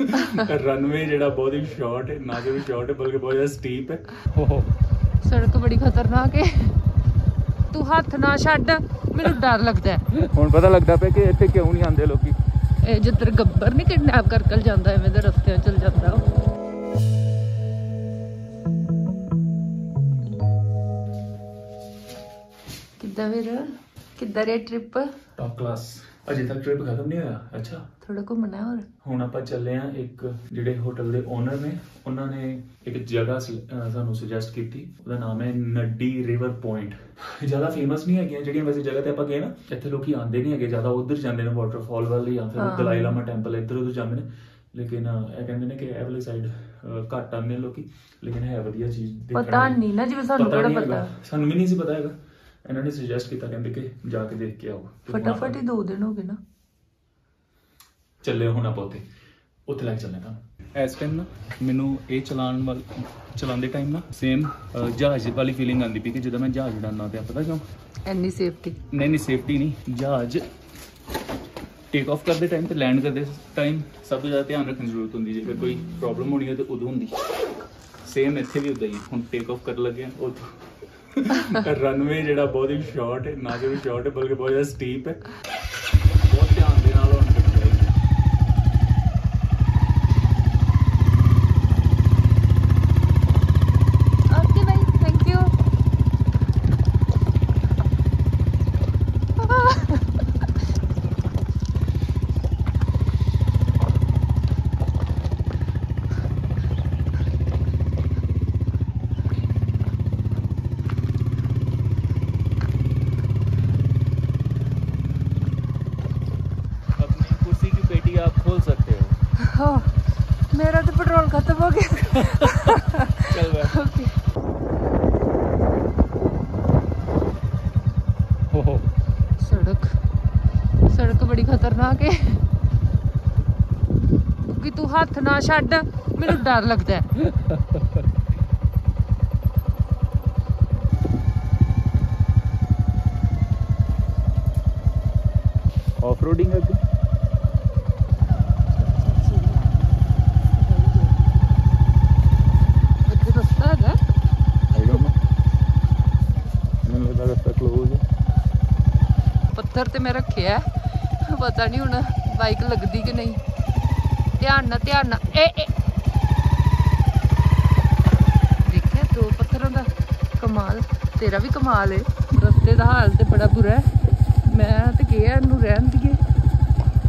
Runway ਜਿਹੜਾ ਬਹੁਤ ਹੀ short ਹੈ ਨਾ ਕਿ ਵੀ ਸ਼ਾਰਟ ਹੈ ਬਲਕਿ ਬਹੁਤ ਜ਼ਿਆਦਾ ਸਟੀਪ ਹੈ। ਸੜਕ ਬੜੀ ਖਤਰਨਾਕ ਹੈ। ਤੂੰ ਹੱਥ ਨਾ ਛੱਡ ਮੈਨੂੰ ਡਰ ਲੱਗਦਾ ਹੈ। ਹੁਣ ਪਤਾ ਲੱਗਦਾ ਪਿਆ ਕਿ ਇੱਥੇ ਕਿਉਂ ਨਹੀਂ ਆਉਂਦੇ ਲੋਕੀ। ਇਹ ਜਿੱਧਰ ਗੱਬਰ ਨਹੀਂ ਕਿਡਨੈਪ ਕਰਕੇ ਜਾਂਦਾ ਐਵੇਂ ਦੇ ਰਸਤਿਆਂ ਚਲ ਜਾਂਦਾ ਉਹ। ਕਿੱਦਾਂ ਵੀਰ? ਕਿੱਦਾਂ ਰਿਹਾ ਟ੍ਰਿਪ ਟੌਪ ਕਲਾਸ ਅਜੇ ਤੱਕ ਟ੍ਰਿਪ ਖਤਮ ਨਹੀਂ ਹੋਇਆ। ਅੱਛਾ। ਥੋੜਾ ਘੁੰਮਣਾ ਹੋਰ? ਹੁਣ ਆਪਾਂ ਚੱਲੇ ਆ ਇੱਕ ਜਿਹੜੇ ਹੋਟਲ ਦੇ ਓਨਰ ਨੇ ਉਹਨਾਂ ਨੇ ਇੱਕ ਜਗ੍ਹਾ ਸ- ਅਹ ਸਾਨੂੰ ਸੁਜੈਸਟ ਕੀਤੀ। ਉਹਦਾ ਨਾਮ ਹੈ ਨੱਡੀ ਰਿਵਰ ਪੁਆਇੰਟ ਜ਼ਿਆਦਾ ਫੇਮਸ ਨਹੀਂ ਹੈਗੀਆਂ ਜਿਹੜੀਆਂ ਵੈਸੇ ਜਗ੍ਹਾ ਤੇ ਆਪਾਂ ਗਏ ਨਾ ਇੱਥੇ ਲੋਕੀ ਆਉਂਦੇ ਨਹੀਂ ਹੈਗੇ ਜ਼ਿਆਦਾ ਉਧਰ ਜਾਂਦੇ ਨੇ ਵਾਟਰਫਾਲ ਵੱਲ ਜਾਂ ਫਿਰ ਹਾਂ। ਦਲਾਈ ਲਾਮਾ ਟੈਂਪਲ ਇੱਧਰ ਉਧਰ ਜਾਂਦੇ ਨੇ। ਲੇਕਿਨ ਅਹ, ਇਹ ਕਹਿੰਦੇ ਨੇ ਕਿ ਇਹ ਵਾਲੀ ਸਾਈਡ ਘੱਟ ਆਉਂਦੇ ਨੇ ਲੋਕੀ। ਲੇਕਿਨ ਹੈ ਵਧੀਆ ਚੀਜ਼ ਦੇਖਣ ਪਤਾ ਨੂੰ। ਨਹੀਂ ਨਾ ਜਿਵੇਂ ਸਾਨੂੰ ਪਤਾ ਕਿਹੜਾ ਨਹੀਂ ਪਤਾ। ਸਾਨੂੰ ਵੀ ਨਹੀਂ ਸੀ ਪਤਾ ਹੈਗਾ। ਇਹਨਾਂ ਨੇ ਸੁਜੈਸਟ ਕੀਤਾ ਕਹਿੰਦੇ ਕਿ ਜਾ ਕੇ ਦੇਖ ਕੇ ਆਓ। ਤੇ ਹੁਣ ਫਟਾਫਟ ਹੀ ਆਪਾਂ ਦੋ ਦਿਨ ਹੋ ਗਏ ਨਾ। ਚੱਲੇ ਹੁਣ ਆਪਾਂ ਉੱਥੇ। ਉੱਥੇ ਲੈ ਕੇ ਚੱਲੇ ਤਾਂ ਇਸ ਟਾਈਮ ਨਾ ਮੈਨੂੰ ਇਹ ਚਲਾਉਣ ਵਾਲ ਚਲਾਉਂਦੇ ਟਾਈਮ ਨਾ ਸੇਮ ਜਹਾਜ਼ ਵਾਲੀ ਫੀਲਿੰਗ ਆਉਂਦੀ ਪਈ ਕਿ ਜਦੋਂ ਮੈਂ ਜਹਾਜ਼ ਉਡਾਉਂਦਾ ਪਿਆ ਪਤਾ ਕਿਉਂ? ਐਨੀ ਸੇਫਟੀ ਨਹੀਂ ਨਹੀਂ ਸੇਫਟੀ ਨਹੀਂ। ਜਹਾਜ਼ ਟੇਕ ਆਫ ਕਰਦੇ ਟਾਈਮ ਤੇ ਲੈਂਡ ਕਰਦੇ ਟਾਈਮ ਸਭ ਤੋਂ ਜ਼ਿਆਦਾ ਧਿਆਨ ਰੱਖਣ ਦੀ ਜ਼ਰੂਰਤ ਹੁੰਦੀ। ਜੇਕਰ ਕੋਈ ਪ੍ਰੋਬਲਮ ਹੋਣੀ ਹੈ ਤੇ ਉਦੋਂ ਹੁੰਦੀ। ਸੇਮ ਇੱਥੇ ਵੀ ਉਦਾਂ ਹੈ। ਹੁਣ ਟੇਕ ਆਫ ਕਰਨ ਲੱਗੇ ਆ ਉਦੋਂ ਰਨਵੇ ਜਿਹੜਾ ਬਹੁਤ ਹੀ ਸ਼ਾਰਟ ਹੈ, ਨਾ ਕਿ ਵੀ ਸ਼ਾਰਟ ਹੈ, ਬਲਕਿ ਬਹੁਤ ਜ਼ਿਆਦਾ ਸਟੀਪ ਹੈ। हो मेरा तो पेट्रोल खत्म हो गया। सड़क। सड़क बड़ी खतरनाक है। क्योंकि तू हाथ ना छड मेनू डर लगता है। ऑफ़ रोडिंग ਪੱਥਰ ਤੇ ਮੈਂ ਰੱਖਿਆ। ਪਤਾ ਨਹੀਂ ਹੁਣ ਬਾਈਕ ਲੱਗਦੀ ਕਿ ਨਹੀਂ। ਧਿਆਨ ਨਾਲ ਧਿਆਨ ਨਾਲ। ਏ ਏ। ਦੇਖਿਆ ਦੋ ਪੱਥਰਾਂ ਦਾ ਕਮਾਲ। ਤੇਰਾ ਵੀ ਕਮਾਲ ਏ। ਰਸਤੇ ਦਾ ਹਾਲ ਤੇ ਬੜਾ ਬੁਰਾ ਹੈ। ਮੈਂ ਤੇ ਕਿਹਾ ਇਹਨੂੰ ਰਹਿਣ ਦੀਏ।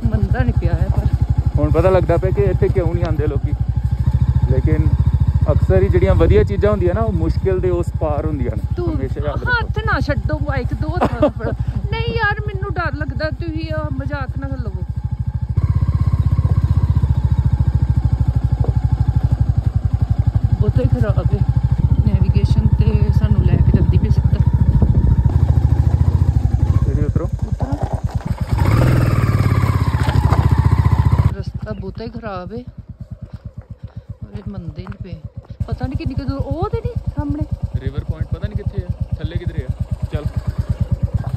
ਮੰਨਦਾ ਨਹੀਂ ਪਿਆ ਹੈ ਪਰ। ਹੁਣ ਪਤਾ ਲੱਗਦਾ ਪਿਆ ਕਿ ਇੱਥੇ ਕਿਉਂ ਨਹੀਂ ਆਉਂਦੇ ਲੋਕੀ। ਲੇਕਿਨ ਅਕਸਰ ਹੀ ਜਿਹੜੀਆਂ ਵਧੀਆ ਚੀਜ਼ਾਂ ਹੁੰਦੀਆਂ ਨਾ ਉਹ ਮੁਸ਼ਕਿਲ ਦੇ ਉਸ ਪਾਰ ਹੁੰਦੀਆਂ ਨੇ। ਹਮੇਸ਼ਾ ਯਾਦ ਰੱਖੋ। ਹੱਥ ਨਾ ਛੱਡੋ ਬਾਈਕ ਦੋ ਨਹੀਂ ਯਾਰ ਮੈਨੂੰ ਡਰ ਲੱਗਦਾ ਤੁਸੀਂ ਮਜ਼ਾਕ ਨਾ ਲਵੋ। ਬਹੁਤਾ ਹੀ ਖਰਾਬ ਹੈ ਨੈਵੀਗੇਸ਼ਨ ਤੇ ਸਾਨੂੰ ਲੈ ਕੇ ਜਾਂਦੀ ਵੀ ਸਿੱਧਾ। ਤੇਰੀ ਉਤਰੋ ਰਸਤਾ ਬਹੁਤਾ ਹੀ ਖਰਾਬ ਹੈ ਇਹ ਮੰਨਦੇ ਨਹੀਂ ਪਏ। ਪਤਾ ਨਹੀਂ ਕਿੰਨੀ ਕੁ ਦੂਰ ਉਹ ਤੇ ਨਹੀਂ ਸਾਹਮਣੇ। ਰਿਵਰ ਪੁਆਇੰਟ ਪਤਾ ਨਹੀਂ ਕਿੱਥੇ ਹੈ ਥੱਲੇ ਕਿਧਰੇ ਹੈ ਚੱਲ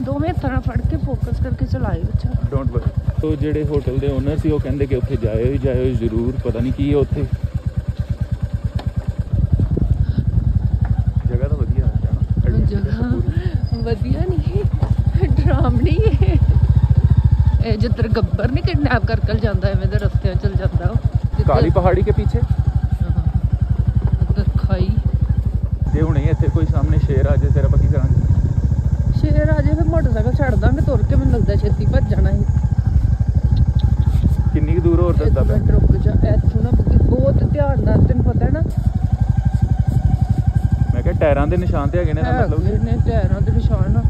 ਦੋਵੇਂ ਨਾਲ ਫੜ ਕੇ ਫੋਕਸ ਕਰਕੇ ਚਲਾਏ ਬੱਚਾ। ਡੋਂਟ ਵਰੀ ਤੋ ਜਿਹੜੇ ਹੋਟਲ ਦੇ ਓਨਰ ਸੀ ਉਹ ਕਹਿੰਦੇ ਕਿ ਉੱਥੇ ਜਾਇਓ ਹੀ ਜਾਇਓ ਜ਼ਰੂਰ ਪਤਾ ਨਹੀਂ ਕੀ ਹੈ ਉੱਥੇ। ਜਗ੍ਹਾ ਤਾਂ ਵਧੀਆ ਹੈ ਨਾ ਜਗ੍ਹਾ ਵਧੀਆ ਨਹੀਂ ਡਰਾਮਣੀ ਹੈ। ਇਹ ਜਿੱਧਰ ਗੱਬਰ ਨਹੀਂ ਕਿਡਨੈਪ ਕਰਕੇ ਜਾਂਦਾ ਐਵੇਂ ਦੇ ਰਸਤਿਆਂ ਚਲ ਜਾਂਦਾ ਉਹ। ਕਾਲੀ ਪਹਾੜੀ ਕੇ ਪਿੱਛੇ? ਹਾਂ। ਉੱਧਰ ਖਾਈ। ਜੇ ਹੁਣੇ ਇੱਥੇ ਕੋਈ ਸਾਹਮਣੇ ਸ਼ੇਰ ਆ ਜਾਏ ਫਿਰ ਆਪਾਂ ਕੀ ਕਰਾਂਗੇ? ਸ਼ੇਰ ਆ ਜੇ ਫਿਰ ਮੋਟਰਸਾਈਕਲ ਛੱਡ ਦਾਂਗੇ ਤੁਰ ਕੇ ਮੈਨੂੰ ਲੱਗਦਾ ਛੇਤੀ ਭੱਜ ਜਾਣਾ ਸੀ। ਕਿੰਨੀ ਕੁ ਦੂਰ ਹੋਰ ਦੱਸਦਾ ਮੈਂ ਰੁਕ ਜਾ ਇੱਥੋਂ ਨਾ ਬਹੁਤ ਧਿਆਨ ਨਾਲ ਤੈਨੂੰ ਪਤਾ ਹੈ ਨਾ। ਮੈਂ ਕਿਹਾ ਟਾਇਰਾਂ ਦੇ ਨਿਸ਼ਾਨ ਤੇ ਹੈਗੇ ਨੇ ਨਾ ਮਤਲਬ ਕਿ? ਨੇ ਟਾਇਰਾਂ ਦੇ ਨਿਸ਼ਾਨ। ਆ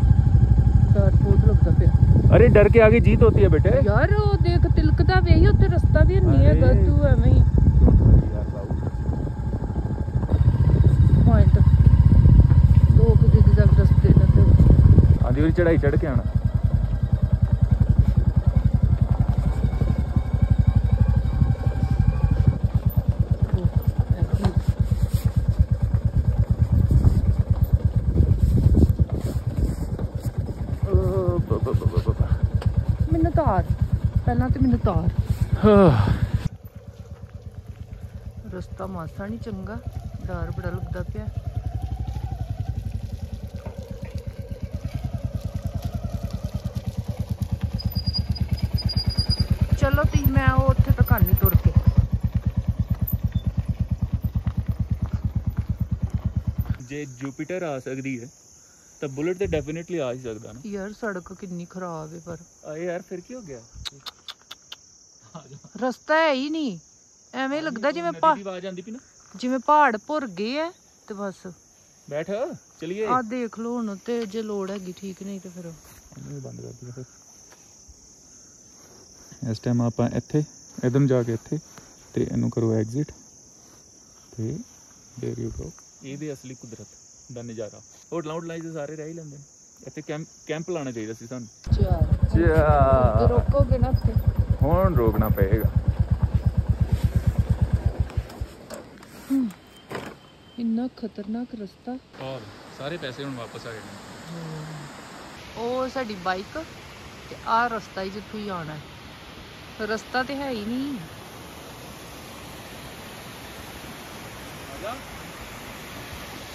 ਟਾਇਰਪੋਰਟ ਲੱਗਦਾ ਪਿਆ। ਅਰੇ ਡਰ ਕੇ ਆਗੇ ਜੀਤ ਹੋਤੀ ਹੈ ਬੇਟੇ। ਯਾਰ ਉਹ ਦੇਖ ਤਿਲਕਦਾ ਵੇਹੀ ਉੱਥੇ ਰਸਤਾ ਵੀ ਨਹੀਂ ਹੈਗਾ ਤੂੰ ਐਵੇਂ ਹੀ। ਫਿਰ ਚੜਾਈ ਚੜ ਕੇ ਆਣਾ ਮੈਨੂੰ ਤਾਰ। ਪਹਿਲਾਂ ਮੈਨੂੰ ਤਾਰ। ਰਸਤਾ ਮਾਸਾ ਨਹੀਂ ਚੰਗਾ ਡਰ ਬੜਾ ਲੱਗਦਾ ਪਿਆ। ਮੈਂ ਉਹ ਉੱਥੇ ਤੱਕ ਆਨੀ ਤੁਰ ਕੇ। ਜੇ ਜੁਪੀਟਰ ਆ ਸਕਦੀ ਹੈ ਤਾਂ ਬੁਲਟ ਤੇ ਡੈਫੀਨਿਟਲੀ ਆ ਹੀ ਸਕਦਾ ਨਾ। ਯਾਰ ਸੜਕ ਕਿੰਨੀ ਖਰਾਬ ਹੈ ਪਰ। ਆਏ ਯਾਰ ਫਿਰ ਕੀ ਹੋ ਗਿਆ? ਰਸਤਾ ਹੈ ਹੀ ਨਹੀਂ। ਐਵੇਂ ਲੱਗਦਾ ਜਿਵੇਂ ਨਦੀ ਪਾ ਦੀ ਆਵਾਜ਼ ਆਂਦੀ ਪਈ ਨਾ। ਜਿਵੇਂ ਪਹਾੜ ਭੁਰ ਗਏ ਐ ਤੇ ਬਸ। ਬੈਠ ਚਲਿਏ। ਆਹ ਦੇਖ ਲਓ ਹੁਣ ਤੇ ਜੇ ਲੋੜ ਹੈਗੀ ਠੀਕ ਨਹੀਂ ਤੇ ਫਿਰ। ਬੰਦ ਕਰ ਦਿਓ ਫਿਰ ਇਸ ਟਾਈਮ ਆਪਾਂ ਇੱਥੇ ਇਧਰ ਨੂੰ ਜਾ ਕੇ ਇੱਥੇ ਤੇ ਇਹਨੂੰ ਕਰੋ ਐਗਜ਼ਿਟ ਤੇ ਦੇਰ ਯੂ ਗੋ ਇਹਦੇ ਅਸਲੀ ਕੁਦਰਤ ਦਾ ਨਜ਼ਾਰਾ। ਹੋਟਲਾਂ 'ਚ ਸਾਰੇ ਰਹਿ ਹੀ ਲੈਂਦੇ ਨੇ। ਇੱਥੇ ਕੈਂਪ ਕੈਂਪ ਲਾਣਾ ਚਾਹੀਦਾ ਸੀ ਸਾਨੂੰ। ਚਾਰ ਤੇ ਚਾ ਰੋਕੋਗੇ ਨਾ ਉੱਥੇ? ਹੁਣ ਰੋਕਣਾ ਪਏਗਾ। ਇੰਨਾ ਖਤਰਨਾਕ ਰਸਤਾ। ਔਰ ਸਾਰੇ ਪੈਸੇ ਹੁਣ ਵਾਪਸ ਆ ਗਏ ਨੇ। ਉਹ ਸਾਡੀ ਬਾਈਕ ਤੇ ਆਹ ਰਸਤਾ ਹੀ ਜਿੱਥੋਂ ਹੀ ਆਉਣਾ ਹੈ। ਰਸਤਾ ਤੇ ਹੈ ਹੀ ਨਹੀਂ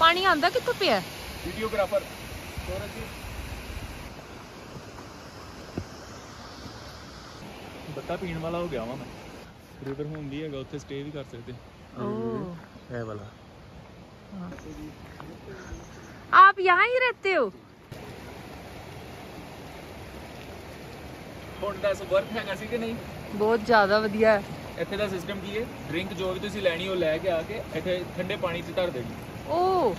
ਪਾਣੀ ਆਂਦਾ ਕਿੱਥੋਂ ਪਿਆ ਵੀਡੀਓਗ੍ਰਾਫਰ ਬੱਤਾ ਪੀਣ ਵਾਲਾ ਹੋ ਗਿਆ ਵਾਂ ਮੈਂ ਰਿਵਰ ਹੋਮ ਵੀ ਹੈਗਾ ਉੱਥੇ ਸਟੇ ਵੀ ਕਰ ਸਕਦੇ ਓ ਇਹ ਵਾਲਾ आप यहाँ ही रहते हो ਹੁਣ ਦੱਸ ਵਰਕ ਹੈਗਾ ਸੀ ਕਿ ਨਹੀਂ? ਬਹੁਤ ਜ਼ਿਆਦਾ ਵਧੀਆ। ਹੈ ਇੱਥੇ ਦਾ ਸਿਸਟਮ ਕੀ ਹੈ? ਡਰਿੰਕ ਜੋ ਵੀ ਤੁਸੀਂ ਲੈਣੀ ਉਹ ਲੈ ਕੇ ਆ ਕੇ ਇੱਥੇ ਠੰਡੇ ਪਾਣੀ 'ਚ ਧਰ ਦੇਣੀ। ਓ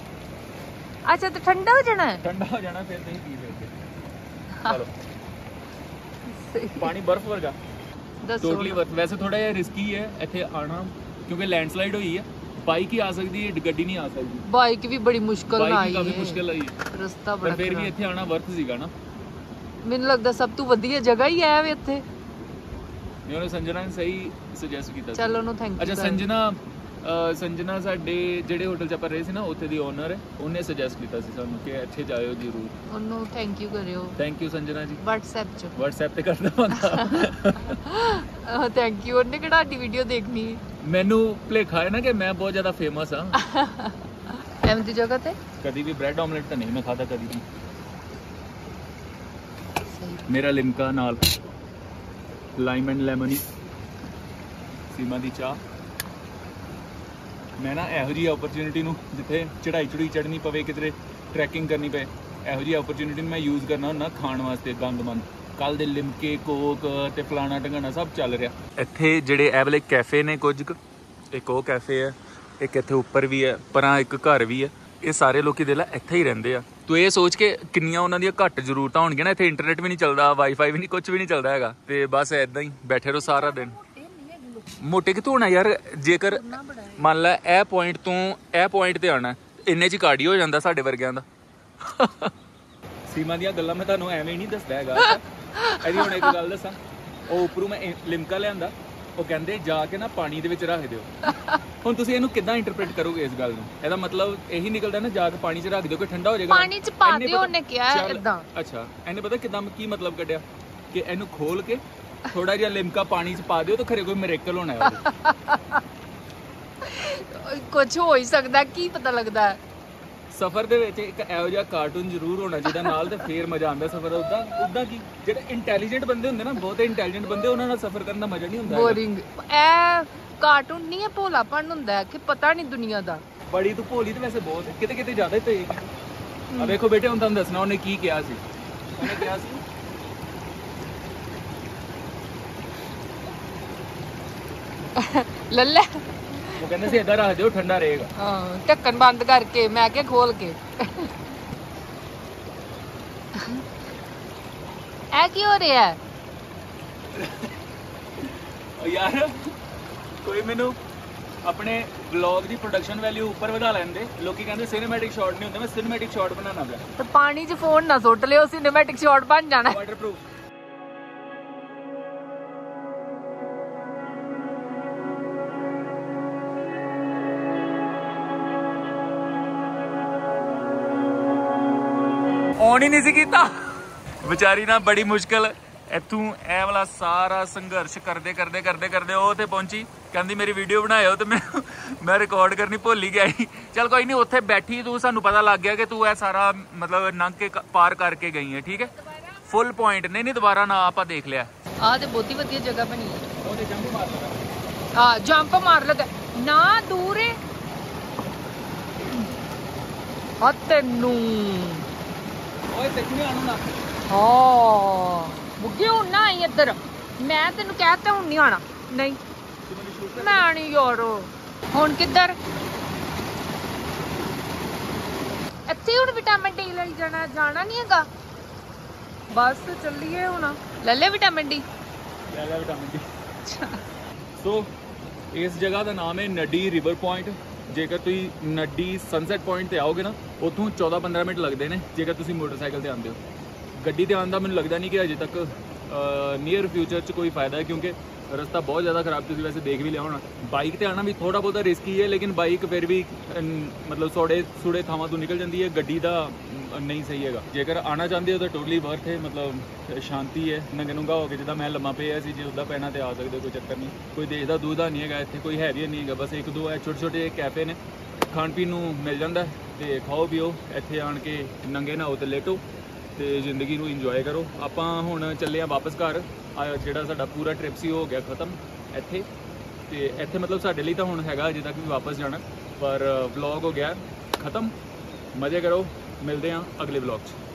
ਅੱਛਾ ਤੇ ਠੰਡਾ ਹੋ ਜਾਣਾ ਹੈ? ਠੰਡਾ ਹੋ ਜਾਣਾ ਫਿਰ ਤੁਸੀਂ ਪੀ ਸਕਦੇ ਚਲੋ। ਪਾਣੀ ਬਰਫ਼ ਵਰਗਾ। ਦੱਸੋ। ਟੋਟਲੀ ਵਰਥ ਵੈਸੇ ਥੋੜਾ ਜਿਹਾ ਰਿਸਕੀ ਹੈ ਇੱਥੇ ਆਣਾ ਕਿਉਂਕਿ ਲੈਂਡਸਲਾਈਡ ਹੋਈ ਹੈ। ਬਾਈਕ ਹੀ ਆ ਸਕਦੀ ਹੈ ਗੱਡੀ ਨਹੀਂ ਆ ਸਕਦੀ। ਬਾਈਕ ਵੀ ਬੜੀ ਮੁਸ਼ਕਲ ਨਾਲ ਬਾਈਕ ਆਈ ਹੀ ਕਾਫੀ ਹੈ। ਮੁਸ਼ਕਿਲ ਆਈ ਹੈ। ਰਸਤਾ ਬੜਾ ਫਿਰ ਵੀ ਇੱਥੇ ਆਣਾ ਵਰਥ ਸੀਗਾ ਨਾ। ਮੈਨੂੰ ਲੱਗਦਾ ਸਭ ਤੋਂ ਵਧੀਆ ਜਗ੍ਹਾ ਹੀ ਹੈ ਵੇ ਇੱਥੇ। ਨਹੀਂ ਉਹਨੇ ਸੰਜਨਾ ਨੇ ਸਹੀ ਸੁਜੈਸਟ ਕੀਤਾ ਸੀ। ਚੱਲ ਉਹਨੂੰ ਥੈਂਕ ਅੱਛਾ ਯੂ ਸੰਜਨਾ ਅਹ ਸੰਜਨਾ ਸਾਡੇ ਜਿਹੜੇ ਹੋਟਲ 'ਚ ਆਪਾਂ ਰਹੇ ਸੀ ਨਾ ਉੱਥੇ ਦੀ ਓਨਰ ਹੈ ਉਹਨੇ ਸੁਜੈਸਟ ਕੀਤਾ ਸੀ ਸਾਨੂੰ ਕਿ ਇੱਥੇ ਜਾਇਓ ਜ਼ਰੂਰ। ਉਹਨੂੰ ਥੈਂਕ ਯੂ ਕਰਿਓ। Thank you Sanjana ji. WhatsApp 'ਚ। WhatsApp ਤੇ ਕਰ ਦਵਾਂਗਾ ਥੈਂਕ ਯੂ ਉਹਨੇ ਕਿਹੜਾ ਸਾਡੀ ਵੀਡੀਓ ਦੇਖਣੀ? ਮੈਨੂੰ ਭੁਲੇਖਾ ਹੈ ਨਾ ਕਿ ਮੈਂ ਬਹੁਤ ਜ਼ਿਆਦਾ ਫੇਮਸ ਹਾਂ। ਐਵੇਂ ਦੀ ਜਗ੍ਹਾ ਤੇ? ਕਦੀ ਵੀ ਬ੍ਰੈਡ ਆਮਲੇਟ ਤਾਂ ਨਹੀਂ ਮੈਂ ਖਾਦਾ ਕਦੀ ਵੀ। ਮੇਰਾ ਲਿਮਕਾ ਨਾਲ ਲਾਈਮ ਐਂਡ ਲੈਮਨੀ ਸੀਮਾ ਦੀ ਚਾਹ। ਮੈਂ ਨਾ ਇਹੋ ਜੀ ਓਪਰਚ्युनिटी ਨੂੰ ਜਿੱਥੇ ਚੜਾਈ ਚੜੂਈ ਚੜਨੀ ਪਵੇ ਕਿਤੇ ਟਰੈਕਿੰਗ ਕਰਨੀ ਪਏ, ਇਹੋ ਜੀ ਓਪਰਚ्युनिटी ਨੂੰ ਮੈਂ ਯੂਜ਼ ਕਰਨਾ ਹੁੰਦਾ ਖਾਣ ਵਾਸਤੇ ਗੰਦ ਮੰਦ ਕੱਲ ਦੇ ਲਿਮਕੇ, ਕੋਕ ਤੇ ਫਲਾਣਾ ਟੰਗਣਾ ਸਭ ਚੱਲ ਰਿਹਾ। ਇੱਥੇ ਜਿਹੜੇ ਇਹ ਵਾਲੇ ਕੈਫੇ ਨੇ ਕੁਝ ਇੱਕ ਉਹ ਕੈਫੇ ਹੈ, ਇੱਕ ਇੱਥੇ ਉੱਪਰ ਵੀ ਹੈ, ਪਰਾਂ ਇੱਕ ਘਰ ਵੀ ਹੈ। ਇਹ ਸਾਰੇ ਲੋਕੀ ਦੇ ਇੱਥੇ ਹੀ ਰਹਿੰਦੇ ਆ। ਤੂੰ ਇਹ ਸੋਚ ਕੇ ਕਿੰਨੀਆਂ ਉਹਨਾਂ ਦੀਆਂ ਘੱਟ ਜ਼ਰੂਰਤਾਂ ਹੋਣਗੀਆਂ ਨਾ, ਇੱਥੇ ਇੰਟਰਨੈਟ ਵੀ ਨਹੀਂ ਚੱਲਦਾ ਵਾਈਫਾਈ ਵੀ ਨਹੀਂ ਕੁਝ ਵੀ ਨਹੀਂ ਚੱਲਦਾ ਹੈਗਾ। ਤੇ ਬਸ ਐਦਾਂ ਹੀ ਬੈਠੇ ਰਹੋ ਸਾਰਾ ਦਿਨ। ਮੋਟੇ ਕਿਥੋਂ ਹੋਣਾ ਯਾਰ? ਜੇਕਰ ਮੰਨ ਲੈ, ਇਹ ਪੁਆਇੰਟ ਤੋਂ, ਇਹ ਪੁਆਇੰਟ ਤੇ ਆਣਾ ਇੰਨੇ ਚ ਕਾਰਡੀਓ ਹੋ ਜਾਂਦਾ ਸਾਡੇ ਵਰਗਿਆਂ ਦਾ। ਸੀਮਾ ਦੀਆਂ ਗੱਲਾਂ ਮੈਂ ਤੁਹਾਨੂੰ ਐਵੇਂ ਹੀ ਨਹੀਂ ਦੱਸਦਾ ਹੈਗਾ। ਇਹਦੀ ਹੁਣ ਇੱਕ ਗੱਲ ਦੱਸਾਂ। ਉਹ ਉੱਪਰੋਂ ਮੈਂ ਲਿਮਕਾ ਲਿਆਂਦਾ। ਉਹ ਕਹਿੰਦੇ ਜਾ ਕੇ ਨਾ ਪਾਣੀ ਦੇ ਵਿੱਚ ਰੱਖ ਦਿਓ। ਹੁਣ ਤੁਸੀਂ ਇਹਨੂੰ ਕਿੱਦਾਂ ਇੰਟਰਪ੍ਰੀਟ ਕਰੋਗੇ ਇਸ ਗੱਲ ਨੂੰ? ਇਹਦਾ ਮਤਲਬ ਇਹੀ ਨਿਕਲਦਾ ਨਾ ਜਾ ਕੇ ਪਾਣੀ 'ਚ ਰੱਖ ਦਿਓ ਕਿ ਠੰਡਾ ਹੋ ਜਾਏਗਾ? ਪਾਣੀ 'ਚ ਪਾ ਦਿਓ ਉਹਨੇ ਕਿਹਾ ਏਦਾਂ। ਅੱਛਾ ਇਹਨੇ ਪਤਾ ਕਿਦਾਂ ਕੀ ਮਤਲਬ ਕੱਢਿਆ? ਕਿ ਇਹਨੂੰ ਖੋਲ ਕੇ ਥੋੜਾ ਜਿਹਾ ਲਿਮਕਾ ਪਾਣੀ 'ਚ ਪਾ ਦਿਓ ਤਾਂ ਖਰੇ ਕੋਈ ਮਿਰੇਕਲ ਹੋਣਾ ਹੈ ਕੁਝ ਹੋ ਹੀ ਸਕਦਾ ਕੀ ਪਤਾ ਲੱਗਦਾ। ਹੈ ਸਫ਼ਰ ਦੇ ਵਿੱਚ ਇੱਕ ਇਹੋ ਜਿਹਾ ਕਾਰਟੂਨ ਜ਼ਰੂਰ ਹੋਣਾ ਜਿਹਦਾ ਨਾਲ ਤੇ ਫੇਰ ਮਜ਼ਾ ਆਉਂਦਾ ਸਫ਼ਰ ਉਦਾਂ ਉਦਾਂ ਕੀ? ਜਿਹੜੇ ਇੰਟੈਲੀਜੈਂਟ ਬੰਦੇ ਹੁੰਦੇ ਨਾ ਬਹੁਤੇ ਇੰਟੈਲੀਜੈਂਟ ਬੰਦੇ ਉਹਨਾਂ ਨਾਲ ਸਫ਼ਰ ਕਰਨ ਦਾ ਮਜ਼ਾ ਨਹੀਂ ਹੁੰਦਾ। ਬੋਰਿੰਗ ਇਹ ਕਾਰਟੂਨ ਨਹੀਂ ਹੈ ਭੋਲਾਪਨ ਹੁੰਦਾ ਹੈ ਕਿ ਪਤਾ ਨਹੀਂ ਦੁਨੀਆ ਦਾ। ਬੜੀ ਤੂੰ ਭੋਲੀ ਤੇ ਵੈਸੇ ਬਹੁਤ ਕਿਤੇ ਕਿਤੇ ਜ਼ਿਆਦਾ ਹੀ ਤੇਜ਼ ਆ ਵੇਖੋ ਬੇਟੇ ਹੁਣ ਤੁਹਾਨੂੰ ਦੱਸਣਾ ਉਹਨੇ ਕੀ ਕਿਹਾ ਸੀ? ਉਹਨੇ ਕਿਹਾ ਸੀ ਲੱਲੇ। ਉਹ ਕਹਿੰਦੇ ਸੀ ਏਦਾਂ ਰੱਖ ਦਿਓ ਠੰਡਾ ਰਹੇਗਾ। ਹਾਂ ਢੱਕਣ ਬੰਦ ਕਰਕੇ ਮੈਂ ਕਿਹਾ ਖੋਲ ਕੇ। ਇਹ ਕੀ ਹੋ ਰਿਹਾ? ਹੈ ਉਹ ਯਾਰ ਕੋਈ ਮੈਨੂੰ ਆਪਣੇ ਵਲੌਗ ਦੀ ਪ੍ਰੋਡਕਸ਼ਨ ਵੈਲਿਊ ਉੱਪਰ ਵਧਾ ਲੈਂਦੇ। ਲੋਕੀ ਕਹਿੰਦੇ ਸਿਨੇਮੈਟਿਕ ਸ਼ਾਟ ਨਹੀਂ ਹੁੰਦੇ ਮੈਂ ਸਿਨੇਮੈਟਿਕ ਸ਼ਾਟ ਬਣਾਉਣਾ ਪਿਆ। ਤੇ ਪਾਣੀ 'ਚ ਫੋਨ ਨਾ ਸੁੱਟ ਲਿਓ ਸਿਨੇਮੈਟਿਕ ਸ਼ਾਟ ਬਣ ਜਾਣਾ। ਵਾਟਰਪ੍ਰੂਫ ਔਨ ਹੀ ਨਹੀਂ ਸੀ ਕੀਤਾ। ਵਿਚਾਰੀ ਨਾ ਬੜੀ ਮੁਸ਼ਕਲ ਇੱਥੋਂ ਇਹ ਵਾਲਾ ਸਾਰਾ ਸੰਘਰਸ਼ ਕਰਦੇ ਕਰਦੇ ਕਰਦੇ ਕਰਦੇ ਉਹ ਤੇ ਪਹੁੰਚੀ। ਕਹਿੰਦੀ, ਮੇਰੀ ਵੀਡੀਓ ਬਣਾਇਓ ਤੇ ਮੈਂ ਮੈਂ ਰਿਕਾਰਡ ਕਰਨੀ ਭੁੱਲ ਹੀ ਗਿਆ ਸੀ। ਚਲ ਕੋਈ ਨਹੀਂ, ਉੱਥੇ ਬੈਠੀ ਤੂੰ, ਸਾਨੂੰ ਪਤਾ ਲੱਗ ਗਿਆ ਕਿ ਤੂੰ ਇਹ ਸਾਰਾ ਮਤਲਬ ਲੰਘ ਕੇ ਕ- ਪਾਰ ਕਰਕੇ ਗਈ ਹੈ, ਠੀਕ ਹੈ? ਫੁੱਲ ਪੁਆਇੰਟ ਨਹੀਂ ਨਹੀਂ ਦੁਬਾਰਾ ਨਾ ਆਪਾਂ ਦੇਖ ਲਿਆ। ਆਹ ਤੇ ਬਹੁਤੀ ਵਧੀਆ ਜਗ੍ਹਾ ਬਣੀ ਹੈ। ਉਹਦੇ ਜੰਪ ਮਾਰ ਲਗਾ। ਆ ਜੰਪ ਮਾਰ ਲਗਾ ਨਾ ਦੂਰ ਏ। ਆ ਤੈਨੂੰ। ਓਏ ਸੱਚੀ ਆਣੂ ਨਾ। ਹਾਂ। ਬੁੱਗੇ ਹੁਣ ਨਾ ਆਈ ਇੱਧਰ। ਮੈਂ ਤੈਨੂੰ ਕਹਿਤਾ ਹੁਣ ਨਹੀਂ ਆਣਾ ਨਹੀਂ। ਮੈਂ ਨਹੀਂ ਯਾਰ। ਹੁਣ ਕਿੱਧਰ? ਇੱਥੇ ਹੁਣ ਵਿਟਾਮਿਨ ਡੀ ਲਈ ਜਾਣਾ ਜਾਣਾ ਨਹੀਂ ਹੈਗਾ। ਬਸ ਚੱਲੀਏ ਹੁਣ। ਲੈ ਲੈ ਵਿਟਾਮਿਨ ਡੀ ਲੈ ਲੈ ਵਿਟਾਮਿਨ ਡੀ ਸੋ ਇਸ ਜਗ੍ਹਾ ਦਾ ਨਾਮ ਹੈ ਨੱਡੀ ਰਿਵਰ ਪੁਆਇੰਟ। ਜੇਕਰ ਤੁਸੀਂ ਨੱਡੀ ਸਨਸੈਟ ਪੁਆਇੰਟ ਤੇ ਆਓਗੇ ਨਾ, ਉੱਥੋਂ 14-15 ਮਿੰਟ ਲੱਗਦੇ ਨੇ, ਜੇਕਰ ਤੁਸੀਂ ਮੋਟਰਸਾਈਕਲ ਤੇ ਆਉਂਦੇ ਹੋ। ਗੱਡੀ ਤੇ ਆਉਣ ਦਾ ਮੈਨੂੰ ਲੱਗਦਾ ਨਹੀਂ ਕਿ ਅਜੇ ਤੱਕ ਨੀਅਰ ਫਿਊਚਰ 'ਚ ਕੋਈ ਫਾਇਦਾ ਹੈ? ਕਿਉਂਕਿ ਰਸਤਾ ਬਹੁਤ ਜ਼ਿਆਦਾ ਖਰਾਬ ਤੁਸੀਂ ਵੈਸੇ ਦੇਖ ਵੀ ਲਿਆ ਹੋਣਾ। ਬਾਈਕ ਤੇ ਆਉਣਾ ਵੀ ਥੋੜਾ ਬਹੁਤਾ ਰਿਸਕੀ ਹੈ ਲੇਕਿਨ ਬਾਈਕ ਫਿਰ ਵੀ ਮਤਲਬ ਸੋੜੇ ਸੂੜੇ ਥਾਵਾਂ ਤੋਂ ਨਿਕਲ ਜਾਂਦੀ ਹੈ ਗੱਡੀ ਦਾ ਨਹੀਂ ਸਹੀ ਹੈਗਾ। ਜੇਕਰ ਆਣਾ ਚਾਹੁੰਦੇ ਹੋ ਤਾਂ ਟੋਟਲੀ ਵਰਥ ਹੈ ਮਤਲਬ ਸ਼ਾਂਤੀ ਹੈ ਨੰਗੇ ਨੂੰਗਾ ਹੋ ਕੇ ਜਿੱਦਾਂ ਮੈਂ ਲੰਮਾ ਪਿਆ ਸੀ ਜੇ ਉੱਦਾਂ ਪੈਣਾ ਤੇ ਆ ਸਕਦੇ ਹੋ, ਕੋਈ ਚੱਕਰ ਨਹੀਂ। ਕੋਈ ਦੇਸ਼ ਦਾ ਦੂਧ ਦਾ ਨਹੀਂ ਹੈਗਾ ਇੱਥੇ ਕੋਈ ਹੈਵੀ ਨਹੀਂ ਹੈਗਾ ਬਸ ਇੱਕ ਦੋ ਹੈ ਛੋਟੇ ਛੋਟੇ ਕੈਫੇ ਨੇ। ਖਾਣ ਪੀਣ ਨੂੰ ਮਿਲ ਜਾਂਦਾ ਹੈ ਤੇ ਖਾਓ ਪੀਓ ਇੱਥੇ ਆਣ ਕੇ ਨੰਗੇ ਨਹਾਓ ਤੇ ਲੇਟੋ। ਤੇ ਜ਼ਿੰਦਗੀ ਨੂੰ ਇੰਜੋਏ ਕਰੋ। ਆਪਾਂ ਹੁਣ ਚੱਲੇ ਆ ਵਾਪਸ ਘਰ। ਜਿਹੜਾ ਸਾਡਾ ਪੂਰਾ ਟ੍ਰਿਪ ਸੀ, ਉਹ ਹੋ ਗਿਆ ਖਤਮ ਇੱਥੇ। ਤੇ ਇੱਥੇ ਮਤਲਬ ਸਾਡੇ ਲਈ ਤਾਂ ਹੁਣ ਹੈਗਾ, ਅਜੇ ਤੱਕ ਵੀ ਵਾਪਸ ਜਾਣਾ। ਪਰ ਵਲੌਗ ਹੋ ਗਿਆ ਖਤਮ। ਮਜ਼ੇ ਕਰੋ। ਮਿਲਦੇ ਆ ਅਗਲੇ ਵਲੌਗ 'ਚ।